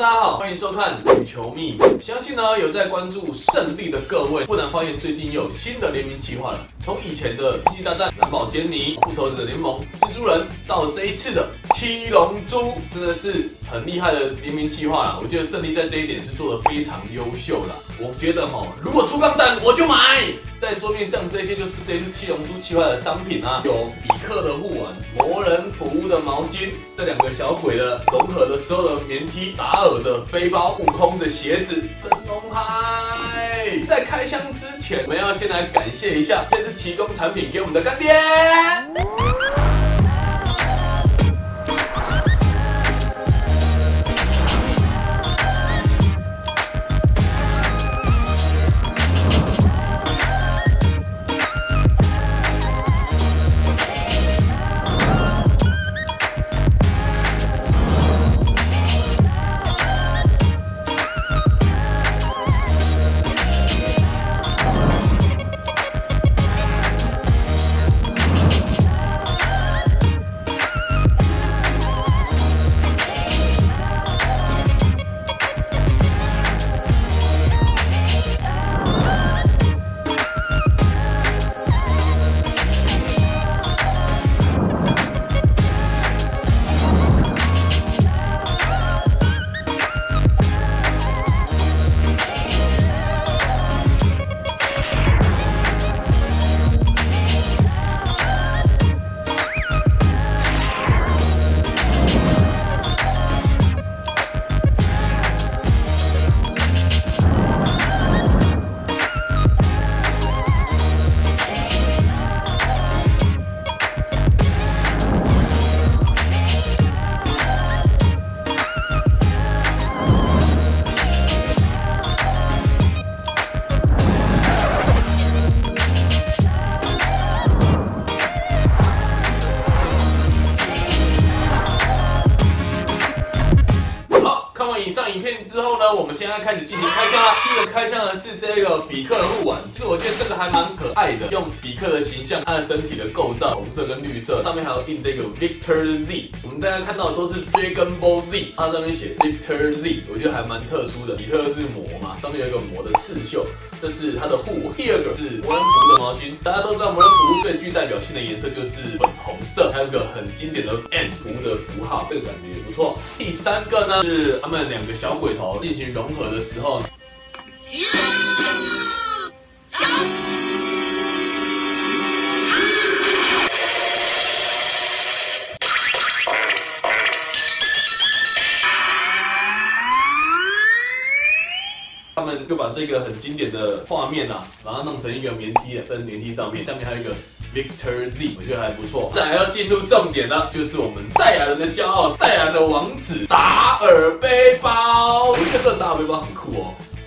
大家好，欢迎收看羽球秘密。相信呢有在关注胜利的各位，不难发现最近有新的联名企划了。从以前的《星际大战》、蓝宝坚尼、复仇者联盟、蜘蛛人，到这一次的七龙珠，真的是很厉害的联名计划啦。我觉得胜利在这一点是做的非常优秀了。我觉得哈，如果出钢弹我就买。在桌面上这些就是这次七龙珠企划的商品啊，有比克的护腕、魔人普乌的毛巾、这两个小鬼的融合的时候的棉 T、达尔的背包、悟空的鞋子，真龙嗨！在开箱之前，我们要先来感谢一下这次提供产品给我们的干爹。那，我们现在开始进行开箱啦。第一个开箱的是这个比克的护腕，其实我觉得这个还蛮可爱的，用比克的形象，它的身体的构造，红色跟绿色，上面还有印这个 Victor Z。我们大家看到的都是 Dragon Ball Z，它上面写 Victor Z，我觉得还蛮特殊的。比特是魔嘛，上面有一个魔的刺绣，这是它的护。第二个是魔人服的毛巾，大家都知道魔人服最具代表性的颜色就是粉红色，还有个很经典的 M 图的符号，这个感觉也不错。第三个呢是他们两个小鬼头进行融合的时候。他们就把这个很经典的画面啊，把它弄成一个棉梯啊，在棉梯上面，下面还有一个 Victor Z，我觉得还不错。再来要进入重点了，就是我们赛亚人的骄傲，赛亚人的王子达尔背包。我觉得这达尔背包很。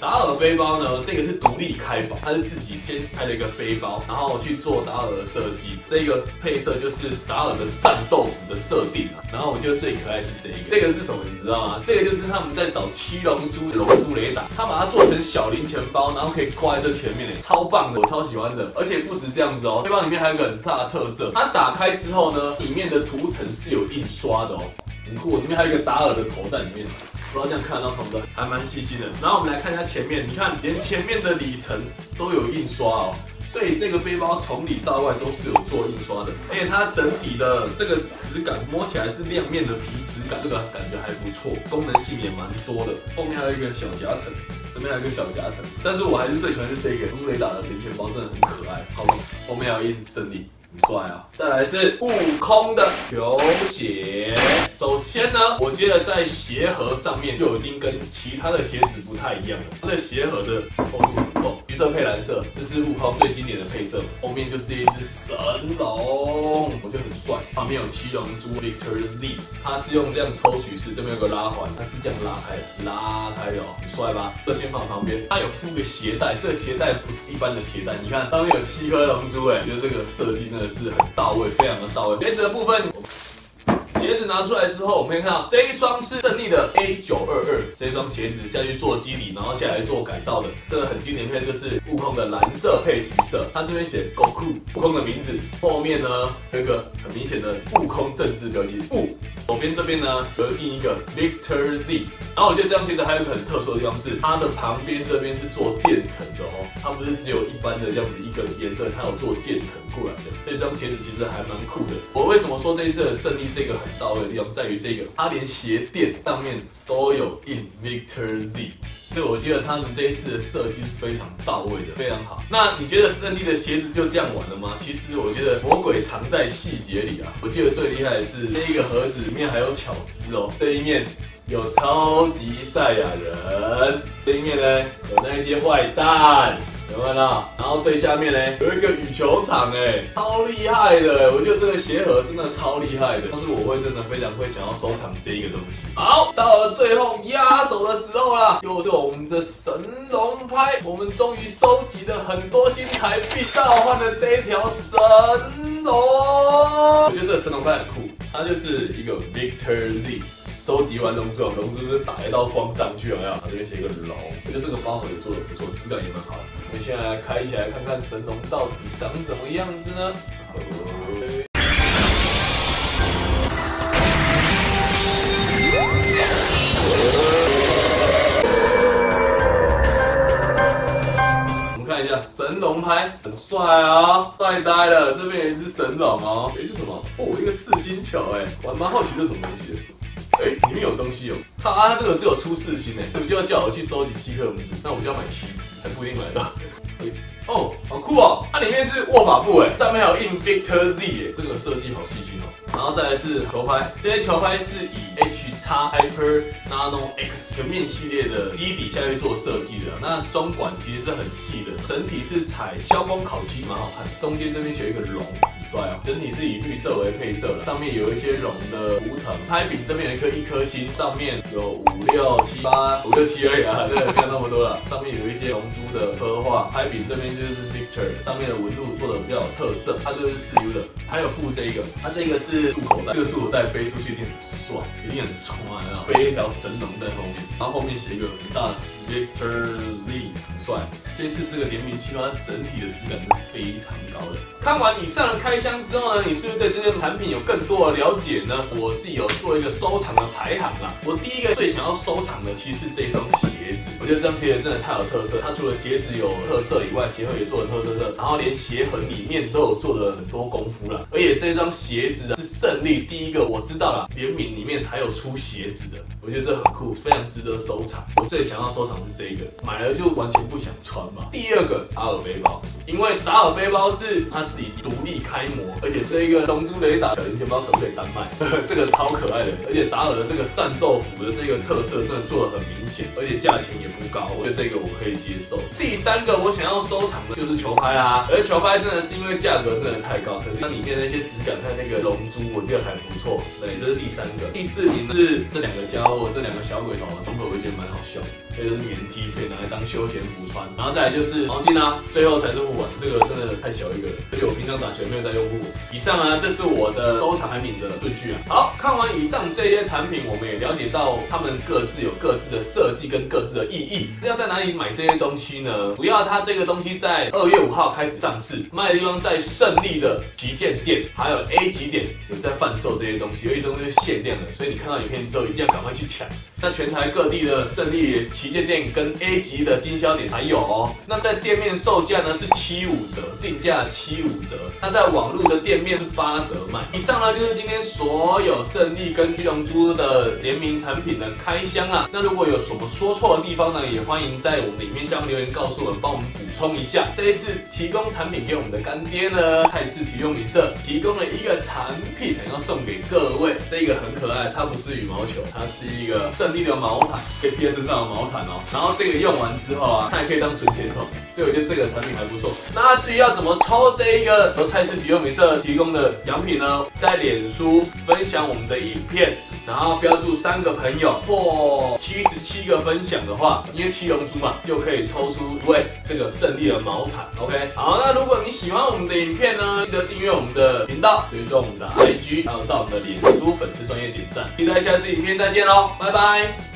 达尔背包呢，那个是独立开包，它是自己先开了一个背包，然后去做达尔的设计。这个配色就是达尔的战斗服的设定啊。然后我觉得最可爱是这个，这个是什么你知道吗？这个就是他们在找七龙珠龙珠雷达，他把它做成小零钱包，然后可以挂在这前面，超棒的，我超喜欢的。而且不止这样子哦，背包里面还有一个很大的特色，它打开之后呢，里面的涂层是有印刷的哦，很酷。里面还有一个达尔的头在里面。不知道这样看得到同不？还蛮细心的。然后我们来看一下前面，你看连前面的里层都有印刷哦，所以这个背包从里到外都是有做印刷的，而且它整体的这个质感摸起来是亮面的皮质感，这个感觉还不错，功能性也蛮多的。后面还有一个小夹层，这边还有一个小夹层，但是我还是最喜欢是这个朱雷达的零钱包，真的很可爱，超级。后面还有印胜利。帅啊！再来是悟空的球鞋。首先呢，我觉得在鞋盒上面就已经跟其他的鞋子不太一样了。它的鞋盒的厚度橘色配蓝色，这是悟空最经典的配色。后面就是一只神龙，我觉得很帅。旁边有七龙珠 Victor Z，它是用这样抽取式，这边有个拉环，它是这样拉开的，拉开的哦，很帅吧？这先放旁边，它有附个鞋带，这鞋带不是一般的鞋带，你看上面有七颗龙珠，哎，觉得这个设计真的是很到位，非常的到位。鞋子的部分。鞋子拿出来之后，我们可以看到这一双是胜利的 A 九二二，这一双鞋子下去做基底，然后下来做改造的。这个很经典配就是悟空的蓝色配橘色，它这边写 Goku 悟空的名字，后面呢有一个很明显的悟空政治标记悟，左边这边呢有印一个 Victor Z。然后我觉得这双鞋子还有一个很特殊的地方是，它的旁边这边是做渐层的哦，它不是只有一般的这样子一个颜色，它有做渐层过来的，所以这双鞋子其实还蛮酷的。我为什么说这一次的胜利这个很到位的地方在于这个，它连鞋垫上面都有印 Victor Z。所以我觉得他们这一次的设计是非常到位的，非常好。那你觉得胜利的鞋子就这样完了吗？其实我觉得魔鬼藏在细节里啊。我记得最厉害的是这一个盒子里面还有巧思哦，这一面有超级赛亚人，这一面呢有那些坏蛋。有没有看到？然后最下面呢有一个羽球场，哎，超厉害的！我觉得这个鞋盒真的超厉害的，但是我会真的非常会想要收藏这一个东西。好，到了最后压轴的时候了，就是我们的神龙拍，我们终于收集了很多新台币，召唤了这一条神龙。我觉得这个神龙拍很酷，它就是一个 Victor Z。收集完龙珠，龙珠就打一道光上去，有没有？这边写一个龙，我觉得这个包盒也做的不错，质感也蛮好的。我们现在开起来看看神龙到底长怎么样子呢？我们看一下神龙拍，很帅啊，帅呆了。这边有一只神龙哦，哎，是什么？哦，一个四星球，哎，我还蛮好奇这是什么东西。哎，里面有东西哦！哈，它这个是有出事情哎，你们就要叫我去收集七克母子，那我就要买七只，还不一定买到。哦，好酷哦！它里面是握把布哎，上面还有印 Victor Z 哎，这个设计好细心哦。然后再来是球拍，这些球拍是以 H X Hyper Nano X 全面系列的基底下去做设计的。那中管其实是很细的，整体是采消光烤漆，蛮好看。中间这边有一个龙。帅哦！整体是以绿色为配色的，上面有一些绒的图腾。拍柄这边有一颗一颗星，上面有五六七八五六七而已啊，对，没有那么多。拍柄这边就是 Victor，上面的纹路做的比较有特色，它就是四 U 的。还有附这一个，它这个是束口袋，这个束口袋背出去一定很帅，一定很冲啊！背一条神龙在后面，然后后面写一个很大的 Victor Z 很。帅！这次这个联名气泡，它整体的质感是非常高的。看完以上的开箱之后呢，你是不是对这件产品有更多的了解呢？我自己有做一个收藏的排行啦。我第一个最想要收藏的，其实是这双鞋子。我觉得这双鞋子真的太有特色。它除了鞋子有特色以外，鞋盒也做的特色色，然后连鞋盒里面都有做了很多功夫了。而且这双鞋子是胜利第一个我知道了联名里面还有出鞋子的，我觉得这很酷，非常值得收藏。我最想要收藏是这个，买了就完全。不想穿嘛？第二个达尔背包，因为达尔背包是他自己独立开模，而且是一个龙珠雷达小零钱包，可不可以单卖？这个超可爱的，而且达尔的这个战斗服的这个特色真的做的很明显，而且价钱也不高，我觉得这个我可以接受。第三个我想要收藏的就是球拍啊，而球拍真的是因为价格真的太高，可是它里面那些质感和那个龙珠，我觉得还不错。对，这是第三个。第四名是这两个家伙，这两个小鬼头，融合我觉得蛮好笑，这个是棉 T，可以拿来当休闲服。穿，然后再来就是毛巾啊，最后才是护腕，这个真的太小一个了，而且我平常打球没有在用护腕。以上呢，这是我的收藏产品的顺序啊。好看完以上这些产品，我们也了解到他们各自有各自的设计跟各自的意义。要在哪里买这些东西呢？不要它它这个东西在二月五号开始上市，卖的地方在胜利的旗舰店，还有 A 级店有在贩售这些东西，有一种是限量的，所以你看到影片之后一定要赶快去抢。那全台各地的胜利旗舰店跟 A 级的经销点。还有哦，那在店面售价呢是七五折，定价七五折。那在网络的店面是八折卖。以上呢就是今天所有胜利跟巨龙珠的联名产品的开箱啊。那如果有什么说错的地方呢，也欢迎在我们影片下方留言告诉我们，帮我们补充一下。这一次提供产品给我们的干爹呢，泰式体育用品社提供了一个产品，想要送给各位。这个很可爱，它不是羽毛球，它是一个胜利的毛毯，可以贴身上的毛毯哦。然后这个用完之后啊，可以当存钱筒，所以我觉得这个产品还不错。那至于要怎么抽这一个由蔡司体育美社提供的奖品呢？在脸书分享我们的影片，然后标注三个朋友破七十七个分享的话，因为七龙珠嘛，就可以抽出一位这个胜利的毛毯。OK，好，那如果你喜欢我们的影片呢，记得订阅我们的频道，追踪我们的 IG，还有到我们的脸书粉丝专业点赞。期待下次影片再见喽，拜拜。